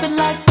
Been like